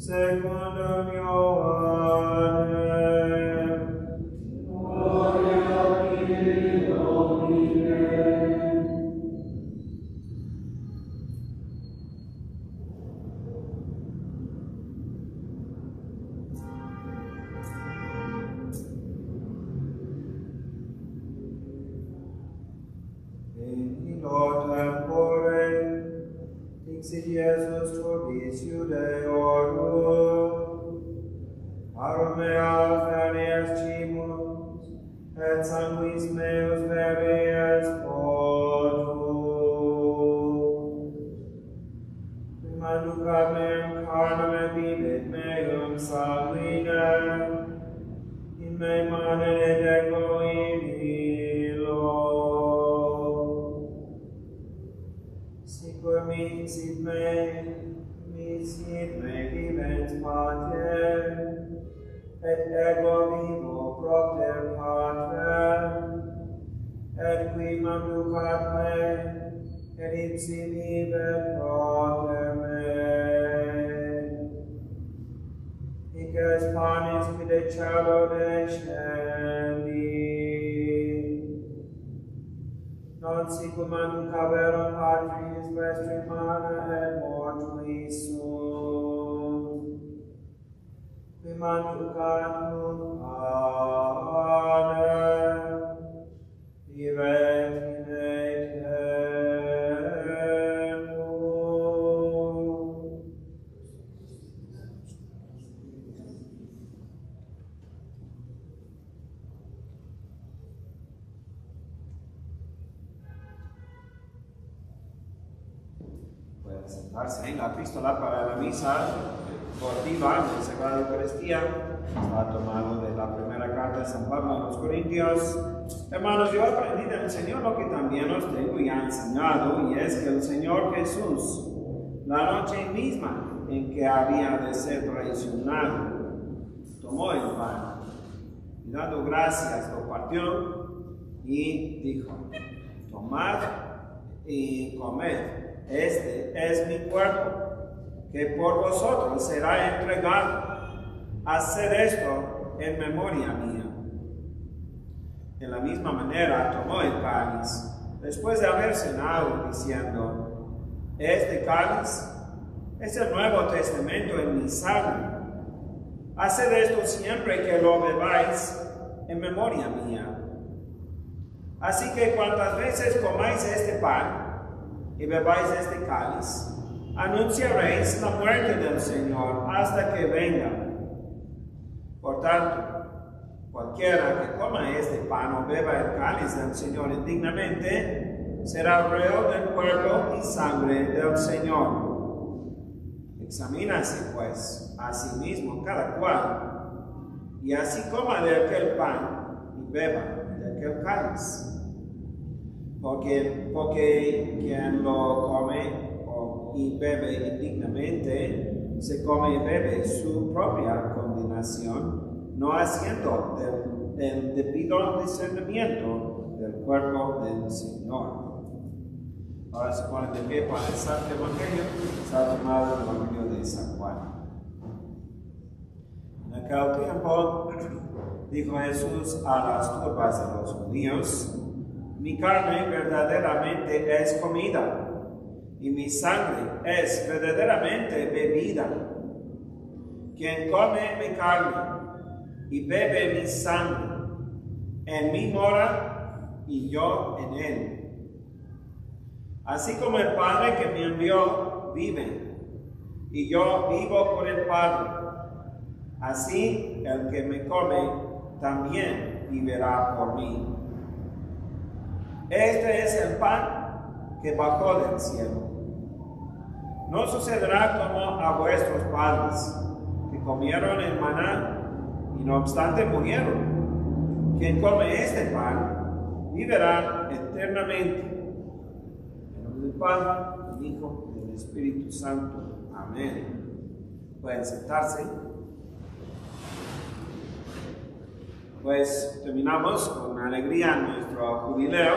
secundum Ioannem. Gloria Dei Domine. Venino tempore, dixit Iesus turbis Iudeo, et sanguis meus veries potu. Manuca meum carnam et bibit meum sanguinem, in me manen et ego in illo. Sicur mi me, mi sit me vivens pater, et ego vivo propter pater, per qui manducat me, et ipsi liber pote me. Ices panis quide cielo descendi, non sicum manca vero patris vestri mane et mortuis sum, qui manducat nun panem, Pueden sentarse en la epístola para la misa cortiva de Sagrada Eucaristía. Está tomado de la primera carta de San Pablo a los Corintios. Hermanos, yo aprendí del Señor lo que también os tengo ya enseñado, y es que el Señor Jesús, la noche misma en que había de ser traicionado, tomó el pan y dando gracias lo partió y dijo, tomad y comed, este es mi cuerpo, que por vosotros será entregado. Haced esto en memoria mía. De la misma manera tomó el cáliz, después de haber cenado, diciendo, este cáliz es el nuevo testamento en mi sangre. Haced esto siempre que lo bebáis en memoria mía. Así que cuantas veces comáis este pan y bebáis este cáliz, anunciaréis la muerte del Señor hasta que venga. Por tanto, cualquiera que coma este pan o beba el cáliz del Señor indignamente, será reo del cuerpo y sangre del Señor. Examínase pues a sí mismo cada cual, y así coma de aquel pan y beba aquel cáliz. Porque, porque quien lo come o- y bebe indignamente, se come y bebe su propia condenación, no haciendo del, del debido discernimiento del cuerpo del Señor. Ahora se ponen de pie para el Santo Evangelio, está tomado el Evangelio de San Juan. En aquel tiempo dijo Jesús a las turbas de los judíos, mi carne verdaderamente es comida y mi sangre es verdaderamente bebida. Quien come mi carne y bebe mi sangre, en mí mora y yo en él. Así como el Padre que me envió vive, y yo vivo por el Padre, así el que me come también vivirá por mí. Este es el pan que bajó del cielo. No sucederá como a vuestros padres, que comieron el maná y no obstante murieron. Quien come este pan vivirá eternamente. En nombre del Padre, del Hijo y del Espíritu Santo. Amén. Pueden sentarse. Pues terminamos con alegría nuestro jubileo.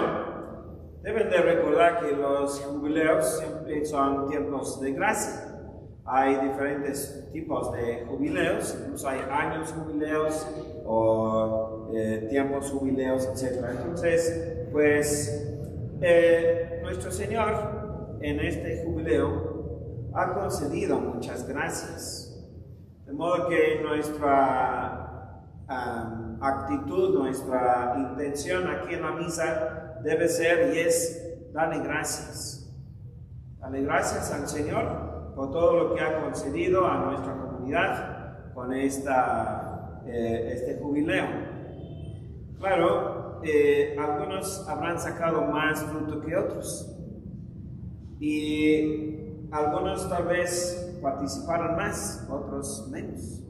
Deben de recordar que los jubileos siempre son tiempos de gracia, hay diferentes tipos de jubileos, incluso hay años jubileos o eh, tiempos jubileos, etc. Entonces, pues eh, nuestro Señor en este jubileo ha concedido muchas gracias. De modo que nuestra actitud, nuestra intención aquí en la misa debe ser y es darle gracias. Darle gracias al Señor por todo lo que ha concedido a nuestra comunidad con esta, eh, este jubileo. Claro, eh, algunos habrán sacado más fruto que otros. Y algunos tal vez participaron más, otros menos.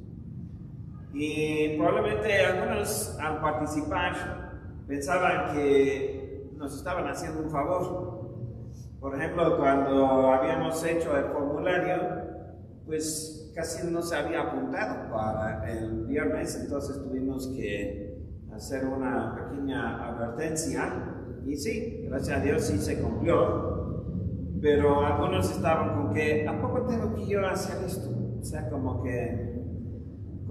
Y probablemente algunos al participar pensaban que nos estaban haciendo un favor. Por ejemplo, cuando habíamos hecho el formulario, pues casi no se había apuntado para el viernes, entonces tuvimos que hacer una pequeña advertencia. Y sí, gracias a Dios sí se cumplió. Pero algunos estaban con que, ¿a poco tengo que yo hacer esto? O sea, como que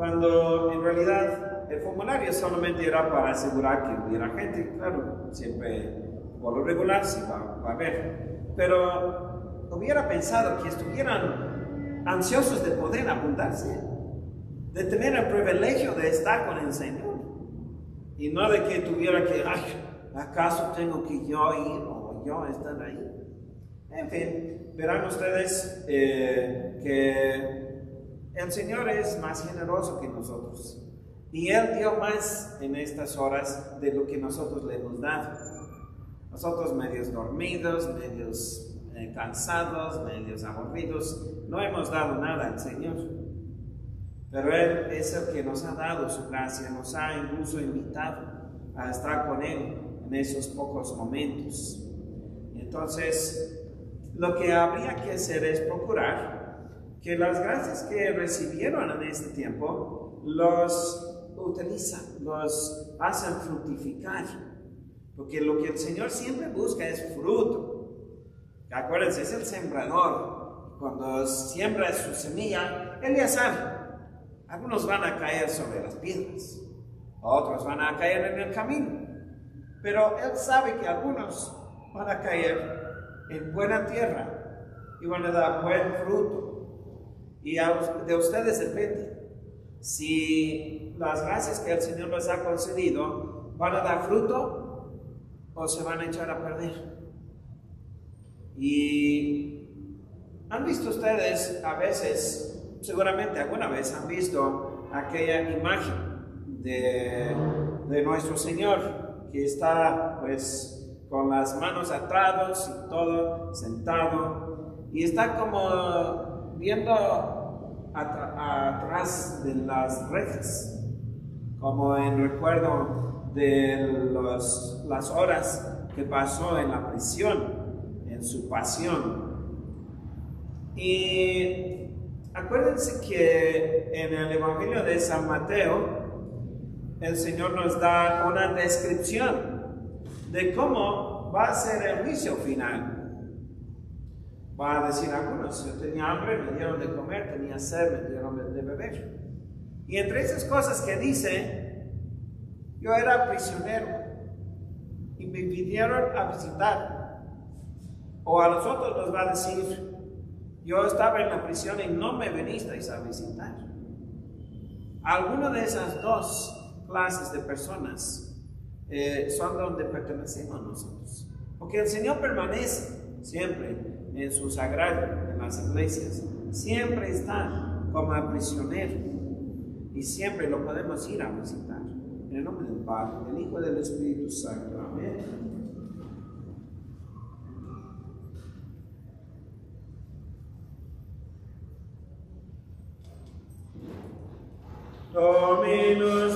cuando en realidad el formulario solamente era para asegurar que hubiera gente, claro, siempre por lo regular sí va, va a haber. Pero hubiera pensado que estuvieran ansiosos de poder apuntarse, de tener el privilegio de estar con el Señor y no de que tuviera que, ay, ¿acaso tengo que yo ir o yo estar ahí? En fin, verán ustedes eh, que el Señor es más generoso que nosotros. Y Él dio más en estas horas de lo que nosotros le hemos dado. Nosotros medios dormidos, medios eh, cansados, medios aburridos, no hemos dado nada al Señor. Pero Él es el que nos ha dado su gracia, nos ha incluso invitado a estar con Él en esos pocos momentos. Entonces, lo que habría que hacer es procurar que las gracias que recibieron en este tiempo los utilizan, los hacen fructificar. Porque lo que el Señor siempre busca es fruto. Acuérdense, es el sembrador. Cuando siembra su semilla, Él ya sabe algunos van a caer sobre las piedras, otros van a caer en el camino. Pero Él sabe que algunos van a caer en buena tierra y van a dar buen fruto. Y de ustedes depende si las gracias que el Señor les ha concedido van a dar fruto o se van a echar a perder. Y han visto ustedes a veces seguramente alguna vez han visto aquella imagen de, nuestro Señor que está pues con las manos atadas y todo sentado y está como viendo atrás de las rejas, como en recuerdo de las horas que pasó en la prisión, en su pasión. Y Acuérdense que en el Evangelio de San Mateo, el Señor nos da una descripción de cómo va a ser el juicio final. Va a decir algunos, yo tenía hambre, me dieron de comer, tenía sed, me dieron de beber. Y entre esas cosas que dice, yo era prisionero y me pidieron a visitar. O a nosotros nos va a decir, yo estaba en la prisión y no me venisteis a visitar. Alguna de esas dos clases de personas eh, son donde pertenecemos nosotros. Porque el Señor permanece siempre en su sagrado, en las iglesias. Siempre está como prisionero. Y siempre lo podemos ir a visitar. En el nombre del Padre, del Hijo y del Espíritu Santo. Amén. Dominus